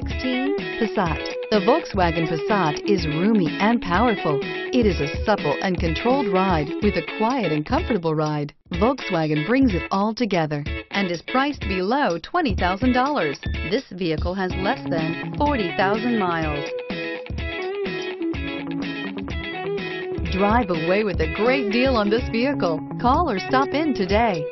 2016 Passat. The Volkswagen Passat is roomy and powerful. It is a supple and controlled ride with a quiet and comfortable ride. Volkswagen brings it all together and is priced below $20,000. This vehicle has less than 40,000 miles. Drive away with a great deal on this vehicle. Call or stop in today.